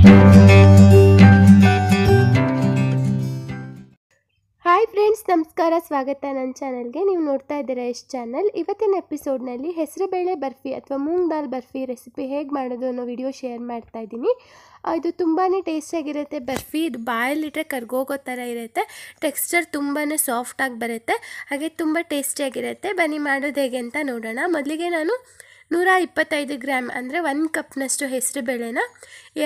Hi friends, ನಮಸ್ಕಾರ. ಸ್ವಾಗತ ನನ್ನ ಚಾನಲ್ಗೆ. ನೀವು ನೋಡ್ತಾ ಇದ್ದೀರಾ ಎಷ್ಟು ಚಾನಲ್. ಇವತ್ತಿನ ಎಪಿಸೋಡ್ನಲ್ಲಿ ಹೆಸರುಬೇಳೆ ಬರ್ಫಿ ಅಥವಾ ಮೂಂಗ್ ದಾಲ್ ಬರ್ಫಿ ರೆಸಿಪಿ ಹೇಗೆ ಮಾಡೋದು ಅನ್ನೋ ವಿಡಿಯೋ ಶೇರ್ ಮಾಡ್ತಾ ಇದ್ದೀನಿ. ಇದು ತುಂಬಾ ಟೇಸ್ಟಿಯಾಗಿರುತ್ತೆ ಬರ್ಫಿ. ಇದು ಬಾಯಲ್ಲಿಟ್ಟರೆ ಕರ್ಗೋಗೋ ಥರ ಇರುತ್ತೆ. ಟೆಕ್ಸ್ಚರ್ ತುಂಬಾ ಸಾಫ್ಟಾಗಿ ಬರುತ್ತೆ. ಹಾಗೆ ತುಂಬ ಟೇಸ್ಟಿಯಾಗಿರುತ್ತೆ ಬನ್ನಿ ಮಾಡೋದು ಹೇಗೆ ಅಂತ ನೋಡೋಣ. ಮೊದಲಿಗೆ ನಾನು ನೂರ ಇಪ್ಪತ್ತೈದು ಗ್ರಾಮ್ ಅಂದರೆ ಒಂದು ಕಪ್ನಷ್ಟು ಹೆಸರು ಬೇಳೆನ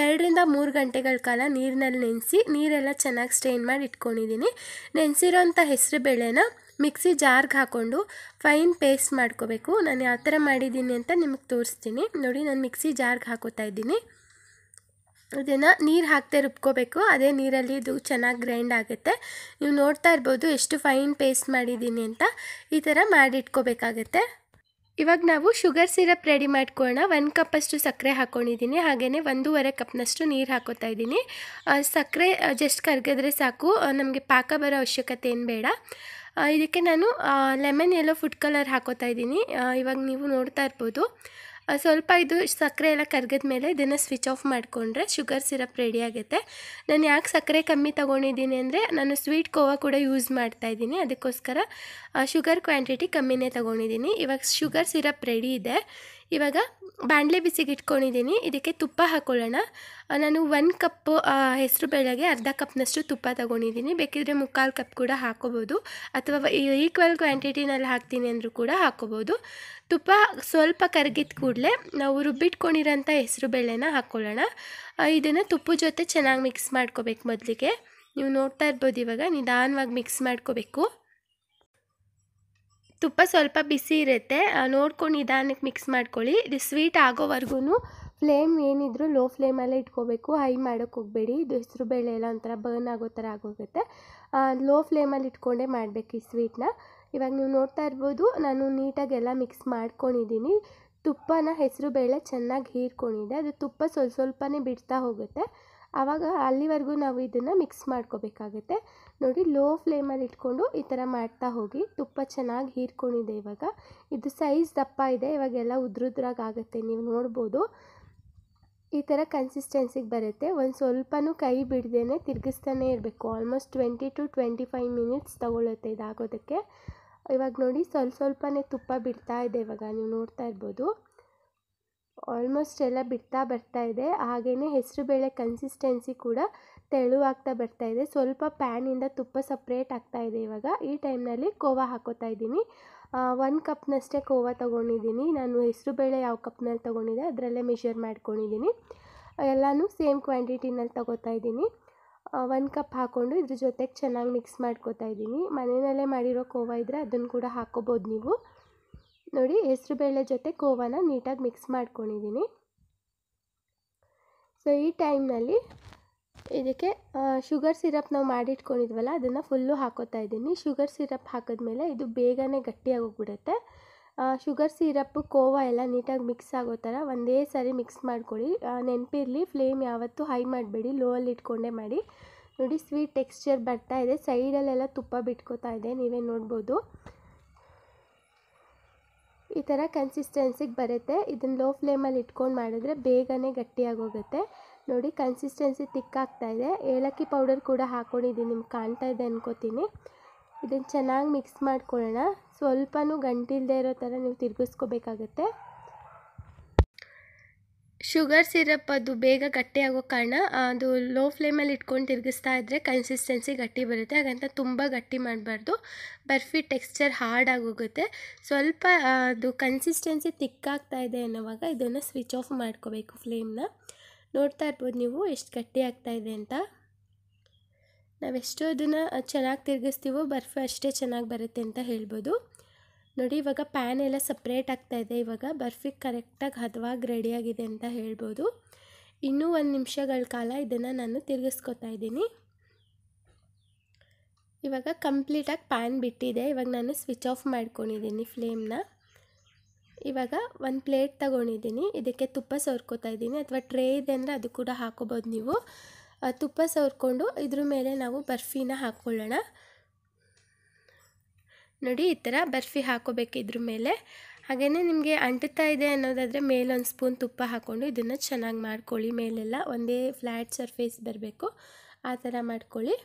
ಎರಡರಿಂದ ಮೂರು ಗಂಟೆಗಳ ಕಾಲ ನೀರಿನಲ್ಲಿ ನೆನೆಸಿ, ನೀರೆಲ್ಲ ಚೆನ್ನಾಗಿ ಸ್ಟ್ರೈನ್ ಮಾಡಿ ಇಟ್ಕೊಂಡಿದ್ದೀನಿ ನೆನೆಸಿರೋಂಥ ಹೆಸರು ಬೇಳೆನ ಮಿಕ್ಸಿ ಜಾರ್ಗೆ ಹಾಕ್ಕೊಂಡು ಫೈನ್ ಪೇಸ್ಟ್ ಮಾಡ್ಕೋಬೇಕು. ನಾನು ಯಾವ ಥರ ಮಾಡಿದ್ದೀನಿ ಅಂತ ನಿಮಗೆ ತೋರಿಸ್ತೀನಿ. ನೋಡಿ, ನಾನು ಮಿಕ್ಸಿ ಜಾರ್ಗೆ ಹಾಕೋತಾ ಇದ್ದೀನಿ. ಇದನ್ನು ನೀರು ಹಾಕ್ತೇ ರುಬ್ಕೋಬೇಕು. ಅದೇ ನೀರಲ್ಲಿ ಇದು ಚೆನ್ನಾಗಿ ಗ್ರೈಂಡ್ ಆಗುತ್ತೆ. ನೀವು ನೋಡ್ತಾ ಇರ್ಬೋದು ಎಷ್ಟು ಫೈನ್ ಪೇಸ್ಟ್ ಮಾಡಿದ್ದೀನಿ ಅಂತ. ಈ ಥರ ಮಾಡಿಟ್ಕೋಬೇಕಾಗತ್ತೆ ಇವಾಗ ನಾವು ಶುಗರ್ ಸಿರಪ್ ರೆಡಿ ಮಾಡ್ಕೊಳ್ಳೋಣ. ಒಂದು ಕಪ್ಪಷ್ಟು ಸಕ್ಕರೆ ಹಾಕ್ಕೊಂಡಿದ್ದೀನಿ ಹಾಗೆಯೇ ಒಂದೂವರೆ ಕಪ್ನಷ್ಟು ನೀರು ಹಾಕೋತಾ ಇದ್ದೀನಿ. ಸಕ್ಕರೆ ಜಸ್ಟ್ ಕರಗಿದ್ರೆ ಸಾಕು. ನಮಗೆ ಪಾಕ ಬರೋ ಅವಶ್ಯಕತೆ ಏನು ಬೇಡ. ಇದಕ್ಕೆ ನಾನು ಲೆಮನ್ ಎಲ್ಲೋ ಫುಡ್ ಕಲರ್ ಹಾಕೋತಾ ಇದ್ದೀನಿ. ಇವಾಗ ನೀವು ನೋಡ್ತಾ ಇರ್ಬೋದು. ಸ್ವಲ್ಪ ಇದು ಸಕ್ಕರೆ ಎಲ್ಲ ಕರಗಿದ ಮೇಲೆ ಇದನ್ನು ಸ್ವಿಚ್ ಆಫ್ ಮಾಡಿಕೊಂಡ್ರೆ ಶುಗರ್ ಸಿರಪ್ ರೆಡಿ ಆಗುತ್ತೆ. ನಾನು ಯಾಕೆ ಸಕ್ಕರೆ ಕಮ್ಮಿ ತೊಗೊಂಡಿದ್ದೀನಿ ಅಂದರೆ ನಾನು ಸ್ವೀಟ್ ಕೋವಾ ಕೂಡ ಯೂಸ್ ಮಾಡ್ತಾ ಇದ್ದೀನಿ. ಅದಕ್ಕೋಸ್ಕರ ಶುಗರ್ ಕ್ವಾಂಟಿಟಿ ಕಮ್ಮಿನೇ ತೊಗೊಂಡಿದ್ದೀನಿ. ಇವಾಗ ಶುಗರ್ ಸಿರಪ್ ರೆಡಿ ಇದೆ. ಇವಾಗ ಬಾಣಲೆ ಬಿಸಿಗೆ ಇಟ್ಕೊಂಡಿದ್ದೀನಿ ಇದಕ್ಕೆ ತುಪ್ಪ ಹಾಕ್ಕೊಳ್ಳೋಣ ನಾನು ಒಂದು ಕಪ್ಪು ಹೆಸರು ಬೇಳೆಗೆ ಅರ್ಧ ಕಪ್ನಷ್ಟು ತುಪ್ಪ ತೊಗೊಂಡಿದ್ದೀನಿ. ಬೇಕಿದ್ರೆ ಮುಕ್ಕಾಲು ಕಪ್ ಕೂಡ ಹಾಕೋಬೋದು. ಅಥವಾ ಈಕ್ವಲ್ ಕ್ವಾಂಟಿಟಿನಲ್ಲಿ ಹಾಕ್ತೀನಿ ಅಂದರೂ ಕೂಡ ಹಾಕೋಬೋದು. ತುಪ್ಪ ಸ್ವಲ್ಪ ಕರಗಿದ ಕೂಡಲೇ ನಾವು ರುಬ್ಬಿಟ್ಕೊಂಡಿರೋಂಥ ಹೆಸರು ಬೇಳೆನ ಹಾಕ್ಕೊಳ್ಳೋಣ ಇದನ್ನು ತುಪ್ಪದ ಜೊತೆ ಚೆನ್ನಾಗಿ ಮಿಕ್ಸ್ ಮಾಡ್ಕೋಬೇಕು ಮೊದಲಿಗೆ. ನೀವು ನೋಡ್ತಾ ಇರ್ಬೋದು ಇವಾಗ, ನಿಧಾನವಾಗಿ ಮಿಕ್ಸ್ ಮಾಡ್ಕೋಬೇಕು. ತುಪ್ಪ ಸ್ವಲ್ಪ ಬಿಸಿ ಇರುತ್ತೆ. ನೋಡ್ಕೊಂಡು ನಿಧಾನಕ್ಕೆ ಮಿಕ್ಸ್ ಮಾಡ್ಕೊಳ್ಳಿ. ಇದು ಸ್ವೀಟ್ ಆಗೋವರೆಗೂ ಫ್ಲೇಮ್ ಏನಿದ್ರು ಲೋ ಫ್ಲೇಮಲ್ಲೇ ಇಟ್ಕೋಬೇಕು. ಹೈ ಮಾಡೋಕ್ಕೆ ಹೋಗಬೇಡಿ. ಇದು ಹೆಸರು ಬೇಳೆ ಎಲ್ಲ ಒಂಥರ ಬರ್ನ್ ಆಗೋ ಥರ ಆಗೋಗುತ್ತೆ. ಲೋ ಫ್ಲೇಮಲ್ಲಿ ಇಟ್ಕೊಂಡೇ ಮಾಡಬೇಕು ಈ ಸ್ವೀಟ್ನ ಇವಾಗ ನೀವು ನೋಡ್ತಾ ಇರ್ಬೋದು, ನಾನು ನೀಟಾಗಿ ಎಲ್ಲ ಮಿಕ್ಸ್ ಮಾಡ್ಕೊಂಡಿದ್ದೀನಿ. ತುಪ್ಪನ ಹೆಸರು ಬೇಳೆ ಚೆನ್ನಾಗಿ ಹೀರ್ಕೊಂಡಿದೆ. ಅದು ತುಪ್ಪ ಸ್ವಲ್ಪ ಸ್ವಲ್ಪನೇ ಬಿಡ್ತಾ ಹೋಗುತ್ತೆ. ಆವಾಗ ಅಲ್ಲಿವರೆಗೂ ನಾವು ಇದನ್ನು ಮಿಕ್ಸ್ ಮಾಡ್ಕೋಬೇಕಾಗುತ್ತೆ. ನೋಡಿ ಲೋ ಫ್ಲೇಮಲ್ಲಿ ಇಟ್ಕೊಂಡು ಈ ಥರ ಮಾಡ್ತಾ ಹೋಗಿ. ತುಪ್ಪ ಚೆನ್ನಾಗಿ ಹೀರ್ಕೊಂಡಿದೆ ಇವಾಗ. ಇದು ಸೈಜ್ ದಪ್ಪ ಇದೆ, ಇವಾಗೆಲ್ಲ ಉದ್ರುದ್ರಾಗ ಆಗುತ್ತೆ, ನೀವು ನೋಡ್ಬೋದು. ಈ ಥರ ಕನ್ಸಿಸ್ಟೆನ್ಸಿಗೆ ಬರುತ್ತೆ. ಒಂದು ಸ್ವಲ್ಪನೂ ಕೈ ಬಿಡ್ದೇ ತಿರುಗಿಸ್ತಾನೆ ಇರಬೇಕು. Almost twenty to twenty five minutes ತೊಗೊಳುತ್ತೆ ಇದಾಗೋದಕ್ಕೆ. ಇವಾಗ ನೋಡಿ ಸ್ವಲ್ಪ ಸ್ವಲ್ಪನೇ ತುಪ್ಪ ಬಿಡ್ತಾ ಇದೆ ಇವಾಗ, ನೀವು ನೋಡ್ತಾ ಇರ್ಬೋದು. ಆಲ್ಮೋಸ್ಟ್ ಎಲ್ಲ ಬಿಡ್ತಾ ಬರ್ತಾ ಇದೆ. ಹಾಗೆಯೇ ಹೆಸರುಬೇಳೆ ಕನ್ಸಿಸ್ಟೆನ್ಸಿ ಕೂಡ ತೆಳುವಾಗ್ತಾ ಬರ್ತಾ ಇದೆ. ಸ್ವಲ್ಪ ಪ್ಯಾನಿಂದ ತುಪ್ಪ ಸಪ್ರೇಟ್ ಆಗ್ತಾ ಇದೆ ಇವಾಗ. ಈ ಟೈಮ್ನಲ್ಲಿ ಕೋವಾ ಹಾಕೋತಾ ಇದ್ದೀನಿ. ಒಂದು ಕಪ್ನಷ್ಟೇ ಕೋವಾ ತೊಗೊಂಡಿದ್ದೀನಿ. ನಾನು ಹೆಸರುಬೇಳೆ ಯಾವ ಕಪ್ನಲ್ಲಿ ತೊಗೊಂಡಿದ್ದೆ ಅದರಲ್ಲೇ ಮೆಷರ್ ಮಾಡ್ಕೊಂಡಿದ್ದೀನಿ. ಎಲ್ಲನೂ ಸೇಮ್ ಕ್ವಾಂಟಿಟಿನಲ್ಲಿ ತೊಗೋತಾ ಇದ್ದೀನಿ. ಒಂದು ಕಪ್ ಹಾಕ್ಕೊಂಡು ಇದ್ರ ಜೊತೆಗೆ ಚೆನ್ನಾಗಿ ಮಿಕ್ಸ್ ಮಾಡ್ಕೋತಾ ಇದ್ದೀನಿ. ಮನೆಯಲ್ಲೇ ಮಾಡಿರೋ ಕೋವಾ ಇದ್ದರೆ ಅದನ್ನು ಕೂಡ ಹಾಕೋಬೋದು ನೀವು. ನೋಡಿ ಹೆಸರುಬೇಳೆ ಜೊತೆ ಕೋವಾನ ನೀಟಾಗಿ ಮಿಕ್ಸ್ ಮಾಡ್ಕೊಂಡಿದ್ದೀನಿ. ಸೊ ಈ ಟೈಮ್ನಲ್ಲಿ ಇದಕ್ಕೆ ಶುಗರ್ ಸಿರಪ್ ನಾವು ಮಾಡಿಟ್ಕೊಂಡಿದ್ವಲ್ಲ, ಅದನ್ನು ಫುಲ್ಲು ಹಾಕೋತಾ ಇದ್ದೀನಿ. ಶುಗರ್ ಸಿರಪ್ ಹಾಕಿದ್ಮೇಲೆ ಇದು ಬೇಗನೆ ಗಟ್ಟಿಯಾಗೋಗ್ಬಿಡುತ್ತೆ. ಶುಗರ್ ಸಿರಪ್ಪು ಕೋವಾ ಎಲ್ಲ ನೀಟಾಗಿ ಮಿಕ್ಸ್ ಆಗೋ ಥರ ಒಂದೇ ಸಾರಿ ಮಿಕ್ಸ್ ಮಾಡ್ಕೊಳ್ಳಿ. ನೆನಪಿರಲಿ ಫ್ಲೇಮ್ ಯಾವತ್ತೂ ಹೈ ಮಾಡಬೇಡಿ ಲೋ ಅಲ್ಲಿ ಇಟ್ಕೊಂಡೇ ಮಾಡಿ. ನೋಡಿ ಸ್ವೀಟ್ ಟೆಕ್ಸ್ಚರ್ ಬರ್ತಾ ಇದೆ. ಸೈಡಲ್ಲೆಲ್ಲ ತುಪ್ಪ ಬಿಟ್ಕೋತಾ ಇದೆ, ನೀವೇ ನೋಡ್ಬೋದು. ಈ ಥರ ಕನ್ಸಿಸ್ಟೆನ್ಸಿಗೆ ಬರುತ್ತೆ. ಇದನ್ನು ಲೋ ಫ್ಲೇಮಲ್ಲಿ ಇಟ್ಕೊಂಡು ಮಾಡಿದ್ರೆ ಬೇಗನೆ ಗಟ್ಟಿಯಾಗೋಗುತ್ತೆ. ನೋಡಿ ಕನ್ಸಿಸ್ಟೆನ್ಸಿ ತಿಕ್ಕಾಗ್ತಾ ಇದೆ. ಏಲಕ್ಕಿ ಪೌಡರ್ ಕೂಡ ಹಾಕ್ಕೊಂಡಿದ್ದೀನಿ ನಿಮ್ಗೆ ಕಾಣ್ತಾ ಇದೆ ಅನ್ಕೋತೀನಿ. ಇದನ್ನು ಚೆನ್ನಾಗಿ ಮಿಕ್ಸ್ ಮಾಡ್ಕೊಳ್ಳೋಣ. ಸ್ವಲ್ಪನೂ ಗಂಟಿಲ್ಲದೆ ಇರೋ ಥರ ನೀವು ತಿರುಗಿಸ್ಕೋಬೇಕಾಗತ್ತೆ. ಶುಗರ್ ಸಿರಪ್ ಅದು ಬೇಗ ಗಟ್ಟಿ ಆಗೋ ಕಾರಣ ಅದು ಲೋ ಫ್ಲೇಮಲ್ಲಿ ಇಟ್ಕೊಂಡು ತಿರುಗಿಸ್ತಾ ಇದ್ದರೆ ಕನ್ಸಿಸ್ಟೆನ್ಸಿ ಗಟ್ಟಿ ಬರುತ್ತೆ. ಹಾಗಂತ ತುಂಬ ಗಟ್ಟಿ ಮಾಡಬಾರ್ದು. ಬರ್ಫಿ ಟೆಕ್ಸ್ಚರ್ ಹಾರ್ಡ್ ಆಗೋಗುತ್ತೆ ಸ್ವಲ್ಪ ಅದು ಕನ್ಸಿಸ್ಟೆನ್ಸಿ ತಿಕ್ಕಾಗ್ತಾ ಇದೆ ಅನ್ನೋವಾಗ ಇದನ್ನು ಸ್ವಿಚ್ ಆಫ್ ಮಾಡ್ಕೋಬೇಕು ಫ್ಲೇಮ್ನ ನೋಡ್ತಾ ಇರ್ಬೋದು ನೀವು ಎಷ್ಟು ಗಟ್ಟಿ ಆಗ್ತಾ ಇದೆ ಅಂತ. ನಾವೆಷ್ಟು ಅದನ್ನು ಚೆನ್ನಾಗಿ ತಿರುಗಿಸ್ತೀವೋ, ಬರ್ಫಿ ಅಷ್ಟೇ ಚೆನ್ನಾಗಿ ಬರುತ್ತೆ ಅಂತ ಹೇಳ್ಬೋದು. ನೋಡಿ, ಇವಾಗ ಪ್ಯಾನ್ ಎಲ್ಲ ಸಪ್ರೇಟ್ ಆಗ್ತಾ ಇದೆ. ಇವಾಗ ಬರ್ಫಿ ಕರೆಕ್ಟಾಗಿ ಹದವಾಗಿ ರೆಡಿಯಾಗಿದೆ ಅಂತ ಹೇಳ್ಬೋದು. ಇನ್ನೂ ಒಂದು ನಿಮಿಷಗಳ ಕಾಲ ಇದನ್ನು ನಾನು ತಿರುಗಿಸ್ಕೊತಾ ಇದ್ದೀನಿ. ಇವಾಗ ಕಂಪ್ಲೀಟಾಗಿ ಪ್ಯಾನ್ ಬಿಟ್ಟಿದೆ. ಇವಾಗ ನಾನು ಸ್ವಿಚ್ ಆಫ್ ಮಾಡ್ಕೊಂಡಿದ್ದೀನಿ ಫ್ಲೇಮ್ನ ಇವಾಗ ಒಂದು ಪ್ಲೇಟ್ ತಗೊಂಡಿದ್ದೀನಿ. ಇದಕ್ಕೆ ತುಪ್ಪ ಸವರ್ಕೋತಾ ಇದ್ದೀನಿ. ಅಥವಾ ಟ್ರೇ ಇದೆ ಅಂದರೆ ಅದು ಕೂಡ ಹಾಕೋಬೋದು ನೀವು. ತುಪ್ಪ ಸವರ್ಕೊಂಡು ಇದ್ರ ಮೇಲೆ ನಾವು ಬರ್ಫಿನ ಹಾಕ್ಕೊಳ್ಳೋಣ. ನೋಡಿ, ಈ ಥರ ಬರ್ಫಿ ಹಾಕೋಬೇಕು ಇದ್ರ ಮೇಲೆ. ಹಾಗೆಯೇ ನಿಮಗೆ ಅಂಟುತ್ತಾ ಇದೆ ಅನ್ನೋದಾದರೆ ಮೇಲೊಂದು ಸ್ಪೂನ್ ತುಪ್ಪ ಹಾಕ್ಕೊಂಡು ಇದನ್ನು ಚೆನ್ನಾಗಿ ಮಾಡ್ಕೊಳ್ಳಿ. ಮೇಲೆಲ್ಲ ಒಂದೇ ಫ್ಲ್ಯಾಟ್ ಸರ್ಫೇಸ್ ಬರಬೇಕು. ಆ ಥರ ಮಾಡ್ಕೊಳ್ಳಿ.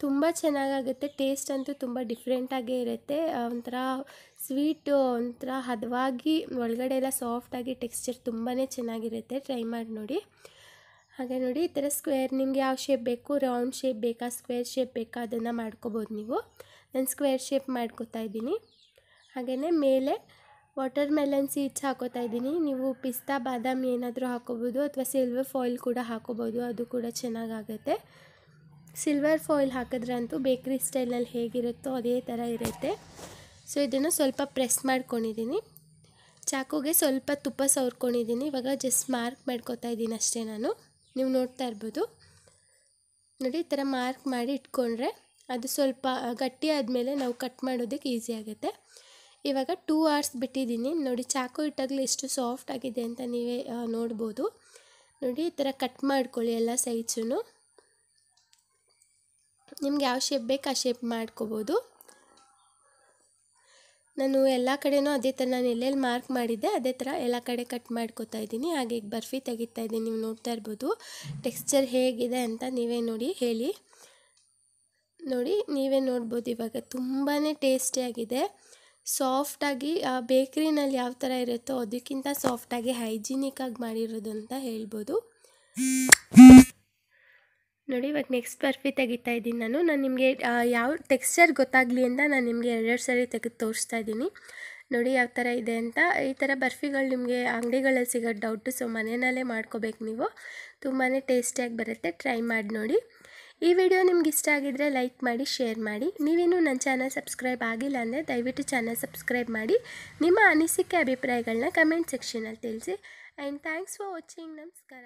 ತುಂಬ ಚೆನ್ನಾಗಾಗುತ್ತೆ. ಟೇಸ್ಟ್ ಅಂತೂ ತುಂಬ ಡಿಫ್ರೆಂಟಾಗೇ ಇರುತ್ತೆ. ಒಂಥರ ಸ್ವೀಟು ಒಂಥರ ಹದವಾಗಿ, ಒಳಗಡೆ ಎಲ್ಲ ಸಾಫ್ಟಾಗಿ ಟೆಕ್ಸ್ಚರ್ ತುಂಬಾ ಚೆನ್ನಾಗಿರುತ್ತೆ. ಟ್ರೈ ಮಾಡಿ ನೋಡಿ. ಹಾಗೆ ನೋಡಿ, ಈ ಥರ ಸ್ಕ್ವೇರ್ ನಿಮಗೆ ಯಾವ ಶೇಪ್ ಬೇಕು ರೌಂಡ್ ಶೇಪ್ ಬೇಕಾ ಸ್ಕ್ವೇರ್ ಶೇಪ್ ಬೇಕಾ ಅದನ್ನು ಮಾಡ್ಕೋಬೋದು ನೀವು. ನಾನು ಸ್ಕ್ವೇರ್ ಶೇಪ್ ಮಾಡ್ಕೋತಾ ಇದ್ದೀನಿ. ಹಾಗೆಯೇ ಮೇಲೆ ವಾಟರ್ ಮೆಲನ್ ಸೀಡ್ಸ್ ಹಾಕೋತಾ ಇದ್ದೀನಿ. ನೀವು ಪಿಸ್ತಾ, ಬಾದಾಮಿ ಏನಾದರೂ ಹಾಕೋಬೋದು ಅಥವಾ ಸಿಲ್ವರ್ ಫಾಯಿಲ್ ಕೂಡ ಹಾಕೋಬೋದು. ಅದು ಕೂಡ ಚೆನ್ನಾಗಾಗತ್ತೆ. ಸಿಲ್ವರ್ ಫಾಯಿಲ್ ಹಾಕಿದ್ರಂತೂ ಬೇಕ್ರಿ ಸ್ಟೈಲಲ್ಲಿ ಹೇಗಿರುತ್ತೋ ಅದೇ ಥರ ಇರುತ್ತೆ. ಸೊ, ಇದನ್ನು ಸ್ವಲ್ಪ ಪ್ರೆಸ್ ಮಾಡ್ಕೊಂಡಿದ್ದೀನಿ. ಚಾಕುಗೆ ಸ್ವಲ್ಪ ತುಪ್ಪ ಸವರ್ಕೊಂಡಿದ್ದೀನಿ. ಇವಾಗ ಜಸ್ಟ್ ಮಾರ್ಕ್ ಮಾಡ್ಕೋತಾ ಇದ್ದೀನಿ ಅಷ್ಟೇ ನಾನು. ನೀವು ನೋಡ್ತಾ ಇರ್ಬೋದು. ನೋಡಿ, ಈ ಥರ ಮಾರ್ಕ್ ಮಾಡಿ ಇಟ್ಕೊಂಡ್ರೆ ಅದು ಸ್ವಲ್ಪ ಗಟ್ಟಿ ಆದಮೇಲೆ ನಾವು ಕಟ್ ಮಾಡೋದಕ್ಕೆ ಈಸಿ ಆಗುತ್ತೆ. ಇವಾಗ ಟೂ ಅವರ್ಸ್ ಬಿಟ್ಟಿದ್ದೀನಿ. ನೋಡಿ, ಚಾಕು ಇಟ್ಟಾಗಲೇ ಎಷ್ಟು ಸಾಫ್ಟ್ ಆಗಿದೆ ಅಂತ ನೀವೇ ನೋಡ್ಬೋದು. ನೋಡಿ, ಈ ಥರ ಕಟ್ ಮಾಡ್ಕೊಳ್ಳಿ ಎಲ್ಲ ಸೈಡ್ಸೂ ನಿಮ್ಗೆ ಯಾವ ಶೇಪ್ ಬೇಕು ಆ ಶೇಪ್ ಮಾಡ್ಕೋಬೋದು. ನಾನು ಎಲ್ಲ ಕಡೆನೂ ಅದೇ ಥರ ನಾನು ಎಲ್ಲೆಲ್ಲಿ ಮಾರ್ಕ್ ಮಾಡಿದ್ದೆ, ಅದೇ ಥರ ಎಲ್ಲ ಕಡೆ ಕಟ್ ಮಾಡ್ಕೋತಾ ಇದ್ದೀನಿ. ಹಾಗೆ ಬರ್ಫಿ ತೆಗಿತಾ ಇದ್ದೀನಿ, ನೀವು ನೋಡ್ತಾ ಇರ್ಬೋದು. ಟೆಕ್ಸ್ಚರ್ ಹೇಗಿದೆ ಅಂತ ನೀವೇ ನೋಡಿ, ಹೇಳಿ. ನೋಡಿ, ನೀವೇ ನೋಡ್ಬೋದು ಇವಾಗ ತುಂಬಾ ಟೇಸ್ಟಿಯಾಗಿದೆ. ಸಾಫ್ಟಾಗಿ ಬೇಕ್ರಿನಲ್ಲಿ ಯಾವ ಥರ ಇರುತ್ತೋ ಅದಕ್ಕಿಂತ ಸಾಫ್ಟಾಗಿ, ಹೈಜಿನಿಕ್ಕಾಗಿ ಮಾಡಿರೋದು ಅಂತ ಹೇಳ್ಬೋದು. ನೋಡಿ, ಇವಾಗ ನೆಕ್ಸ್ಟ್ ಬರ್ಫಿ ತೆಗಿತಾ ಇದ್ದೀನಿ ನಾನು. ನಾನು ನಿಮಗೆ ಯಾವ ಟೆಕ್ಸ್ಚರ್ ಗೊತ್ತಾಗಲಿ ಅಂತ ನಾನು ನಿಮಗೆ ಎರಡೆರಡು ಸರಿ ತೆಗೆದು ತೋರಿಸ್ತಾ ಇದ್ದೀನಿ. ನೋಡಿ, ಯಾವ ಥರ ಇದೆ ಅಂತ. ಈ ಥರ ಬರ್ಫಿಗಳು ನಿಮಗೆ ಅಂಗಡಿಗಳಲ್ಲಿ ಸಿಗೋ ಡೌಟು, ಸೊ ಮನೆಯಲ್ಲೇ ಮಾಡ್ಕೋಬೇಕು ನೀವು. ತುಂಬಾ ಟೇಸ್ಟಿಯಾಗಿ ಬರುತ್ತೆ. ಟ್ರೈ ಮಾಡಿ ನೋಡಿ. ಈ ವಿಡಿಯೋ ನಿಮ್ಗೆ ಇಷ್ಟ ಆಗಿದ್ರೆ ಲೈಕ್ ಮಾಡಿ, ಶೇರ್ ಮಾಡಿ. ನೀವೇನು ನನ್ನ ಚಾನಲ್ ಸಬ್ಸ್ಕ್ರೈಬ್ ಆಗಿಲ್ಲ ಅಂದರೆ ದಯವಿಟ್ಟು ಚಾನಲ್ ಸಬ್ಸ್ಕ್ರೈಬ್ ಮಾಡಿ. ನಿಮ್ಮ ಅನಿಸಿಕೆ ಅಭಿಪ್ರಾಯಗಳನ್ನ ಕಮೆಂಟ್ ಸೆಕ್ಷನಲ್ಲಿ ತಿಳಿಸಿ. ಆ್ಯಂಡ್ ಥ್ಯಾಂಕ್ಸ್ ಫಾರ್ ವಾಚಿಂಗ್ ನಮಸ್ಕಾರ.